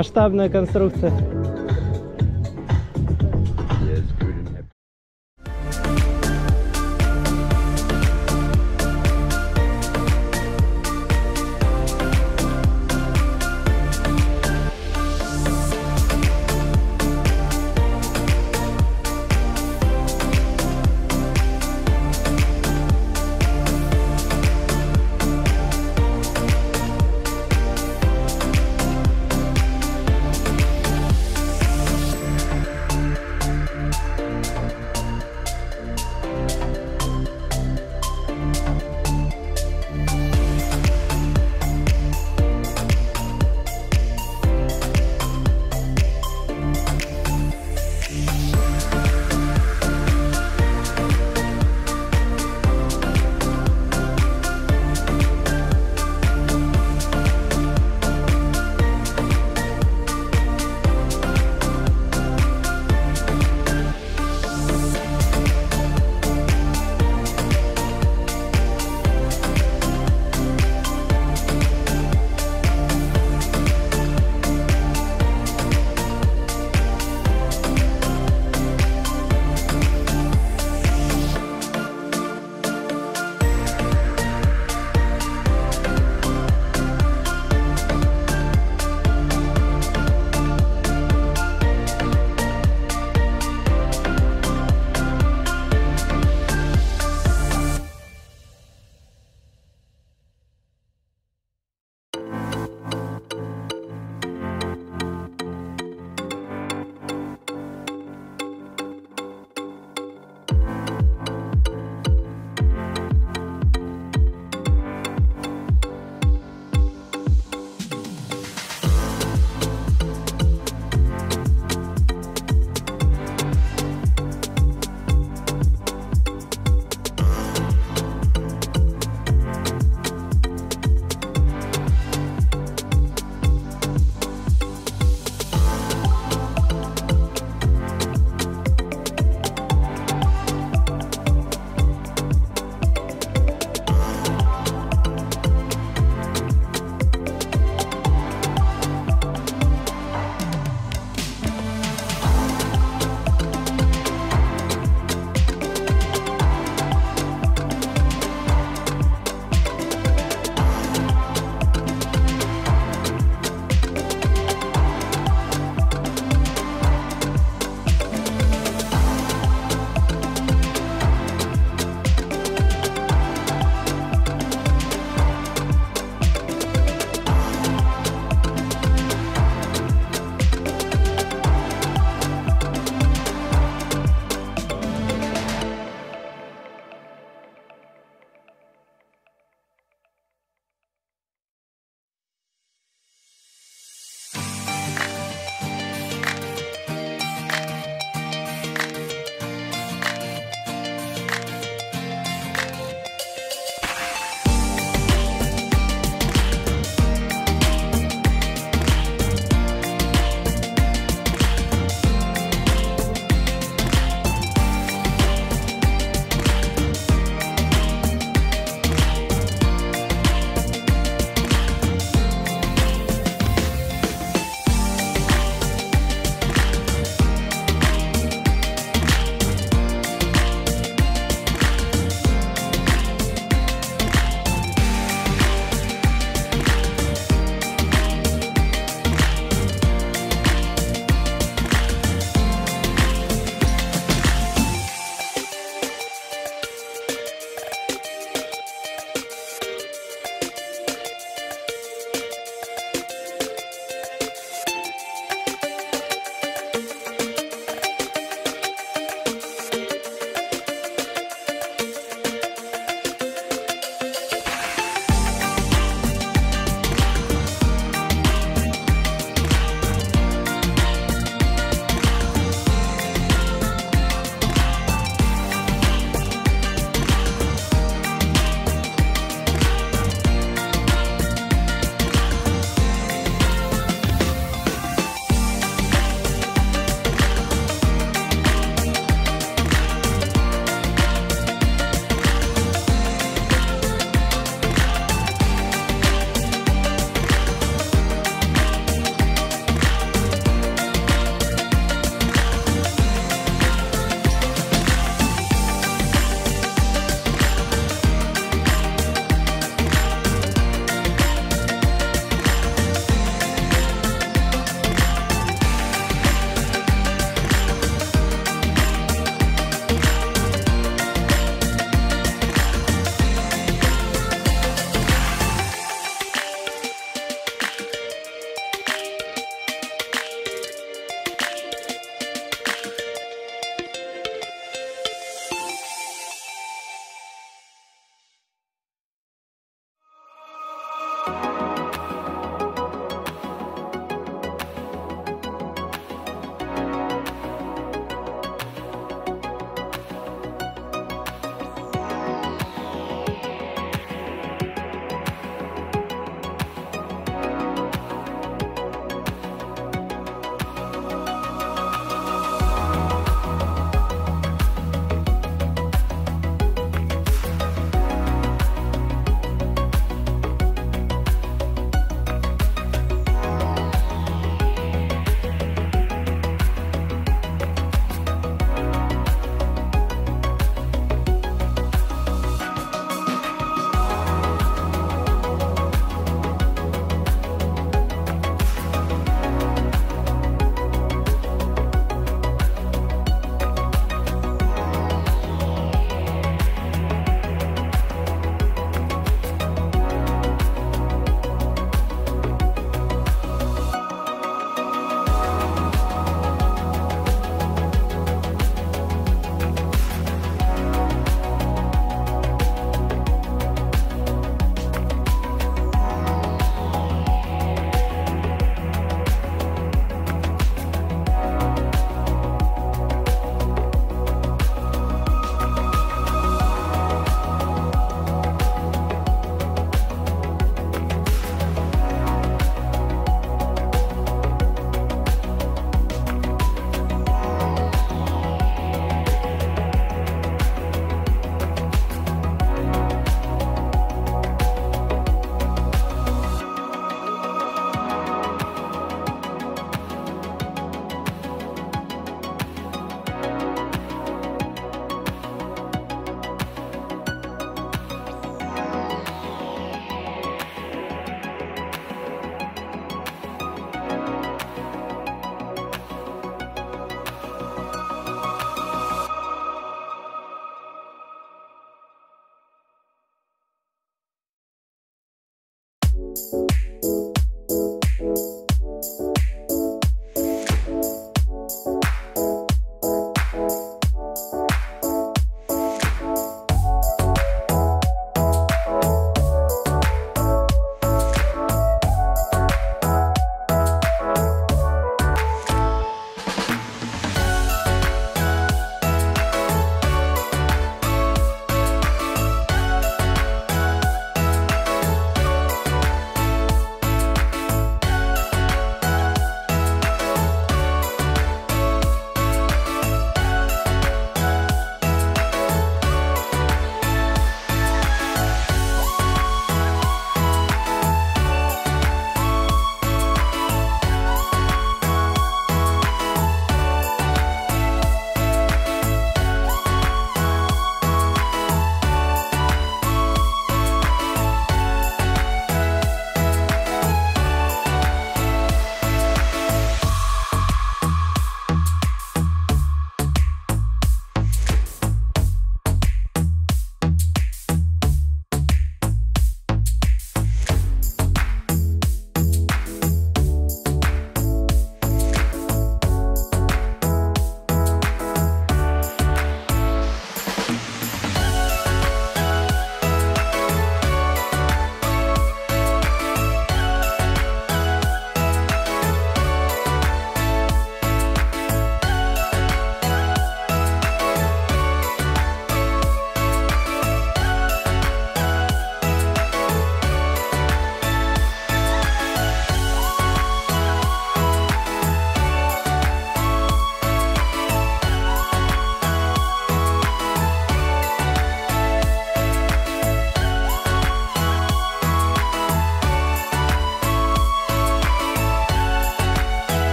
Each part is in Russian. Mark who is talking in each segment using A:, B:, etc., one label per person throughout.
A: Масштабная конструкция.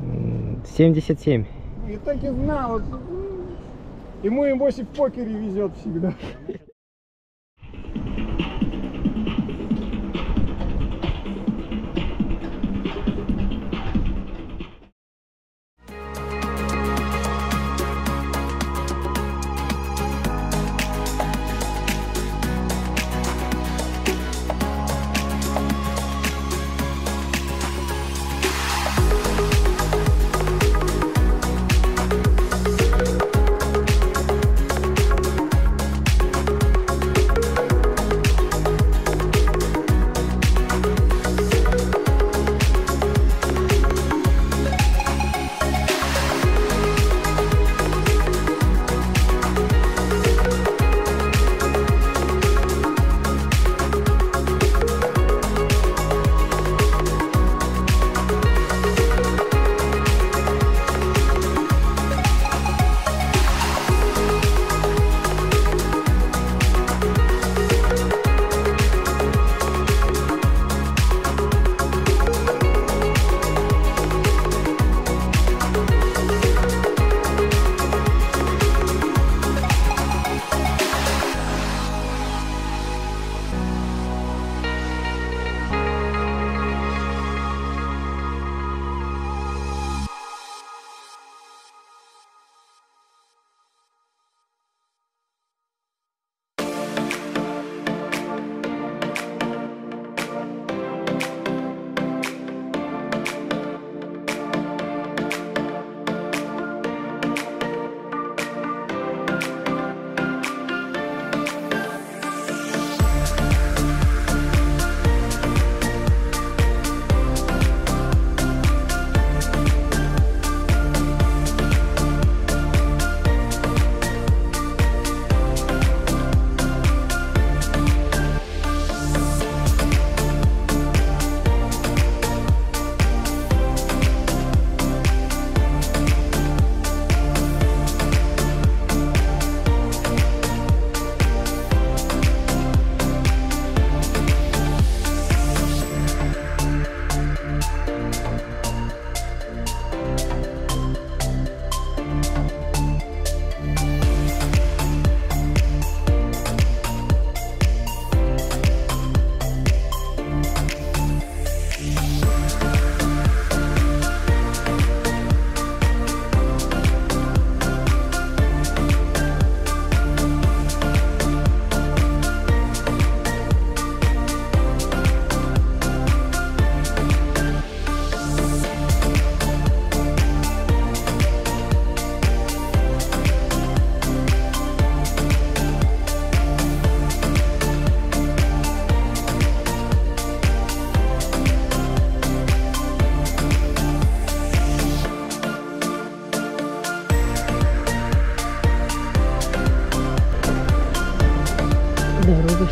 A: М, 77.
B: И так и знал. Ему и 8 в покере везет всегда.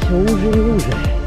C: 求人，求人。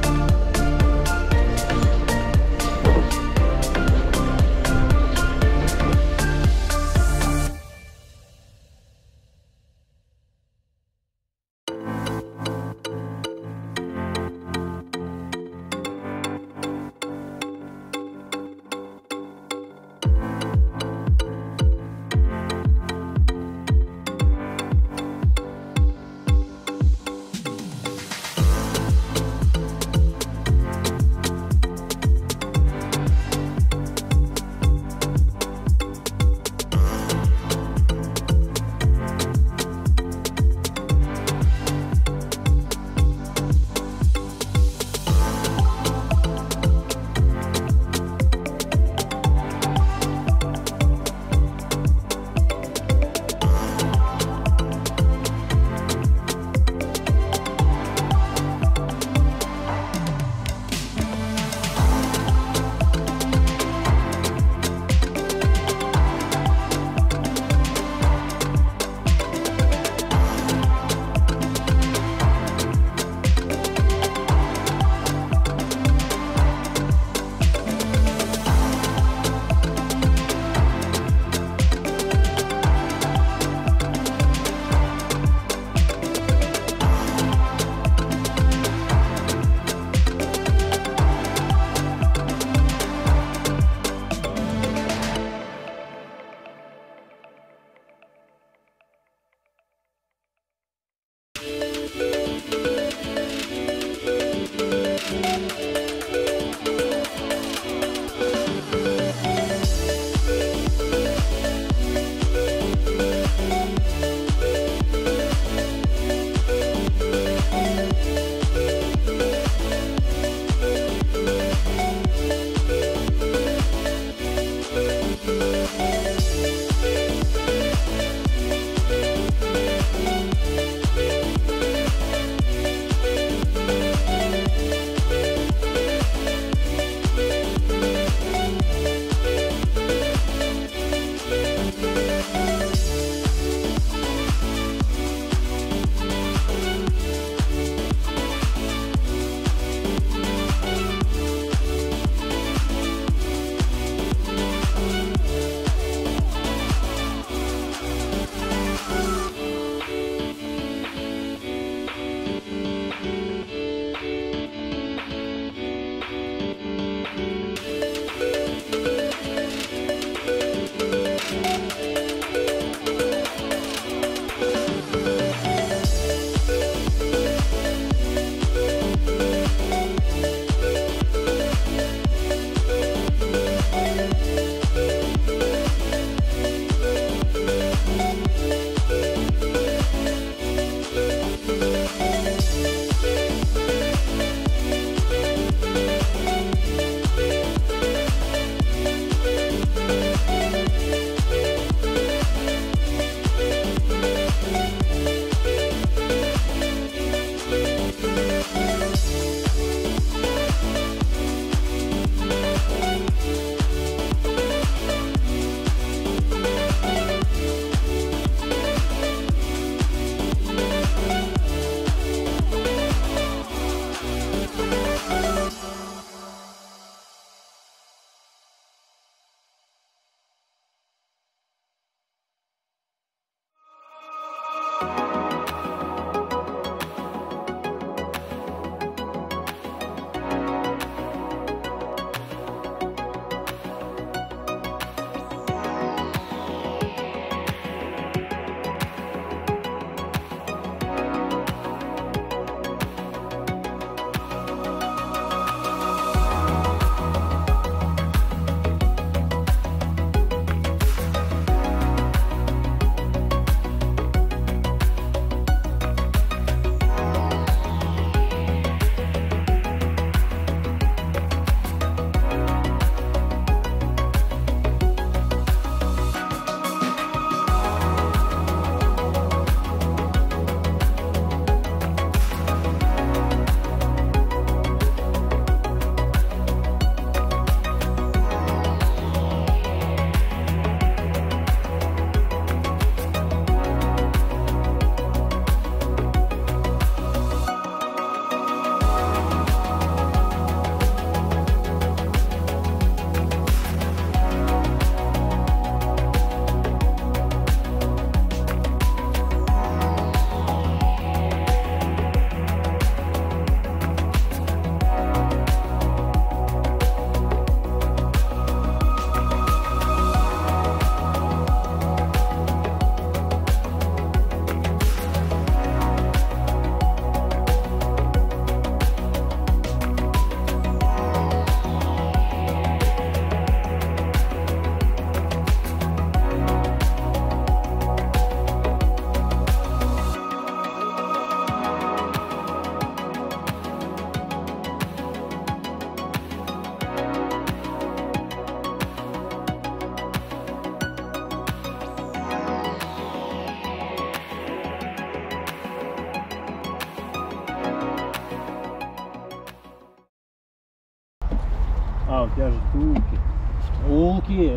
B: Bye.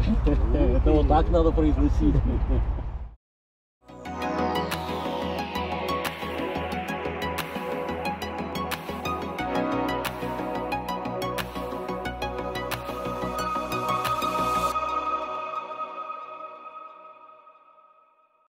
B: Это вот так надо произносить.